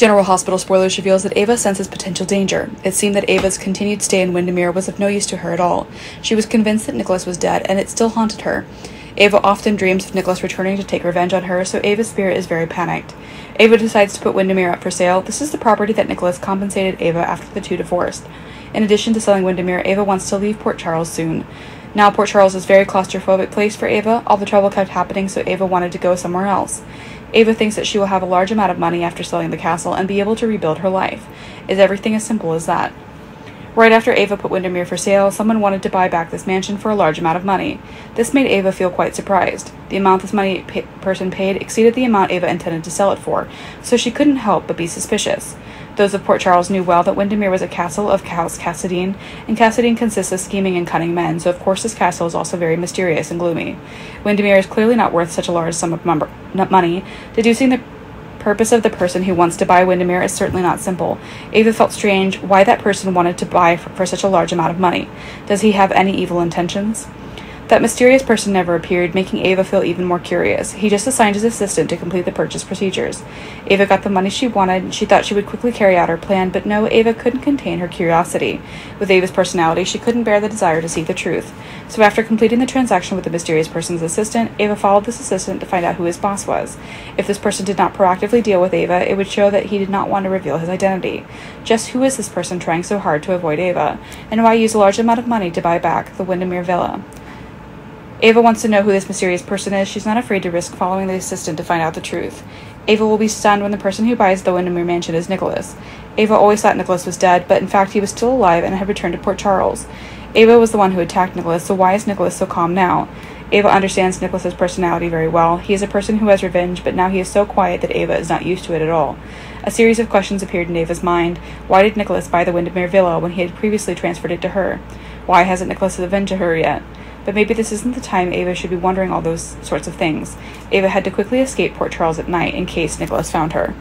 General Hospital spoilers reveals that Ava senses potential danger. It seemed that Ava's continued stay in Wyndemere was of no use to her at all. She was convinced that Nikolas was dead, and it still haunted her. Ava often dreams of Nikolas returning to take revenge on her, so Ava's spirit is very panicked. Ava decides to put Wyndemere up for sale. This is the property that Nikolas compensated Ava after the two divorced. In addition to selling Wyndemere, Ava wants to leave Port Charles soon. Now Port Charles is a very claustrophobic place for Ava. All the trouble kept happening, so Ava wanted to go somewhere else. Ava thinks that she will have a large amount of money after selling the castle and be able to rebuild her life. Is everything as simple as that? Right after Ava put Wyndemere for sale, someone wanted to buy back this mansion for a large amount of money. This made Ava feel quite surprised. The amount this money person paid exceeded the amount Ava intended to sell it for, so she couldn't help but be suspicious. Those of Port Charles knew well that Wyndemere was a castle of House Cassadine, and Cassadine consists of scheming and cunning men, so of course this castle is also very mysterious and gloomy. Wyndemere is clearly not worth such a large sum of money. Deducing the purpose of the person who wants to buy Wyndemere is certainly not simple. Ava felt strange why that person wanted to buy for, for such a large amount of money. Does he have any evil intentions? That mysterious person never appeared, making Ava feel even more curious. He just assigned his assistant to complete the purchase procedures. Ava got the money she wanted, she thought she would quickly carry out her plan, but no, Ava couldn't contain her curiosity. With Ava's personality, she couldn't bear the desire to see the truth. So after completing the transaction with the mysterious person's assistant, Ava followed this assistant to find out who his boss was. If this person did not proactively deal with Ava, it would show that he did not want to reveal his identity. Just who is this person trying so hard to avoid Ava? And why use a large amount of money to buy back the Wyndemere Villa? Ava wants to know who this mysterious person is. She's not afraid to risk following the assistant to find out the truth. Ava will be stunned when the person who buys the Wyndemere mansion is Nikolas. Ava always thought Nikolas was dead, but in fact he was still alive and had returned to Port Charles. Ava was the one who attacked Nikolas, so why is Nikolas so calm now? Ava understands Nikolas's personality very well. He is a person who has revenge, but now he is so quiet that Ava is not used to it at all. A series of questions appeared in Ava's mind. Why did Nikolas buy the Wyndemere villa when he had previously transferred it to her? Why hasn't Nikolas avenged her yet? But maybe this isn't the time Ava should be wondering all those sorts of things. Ava had to quickly escape Port Charles at night in case Nikolas found her.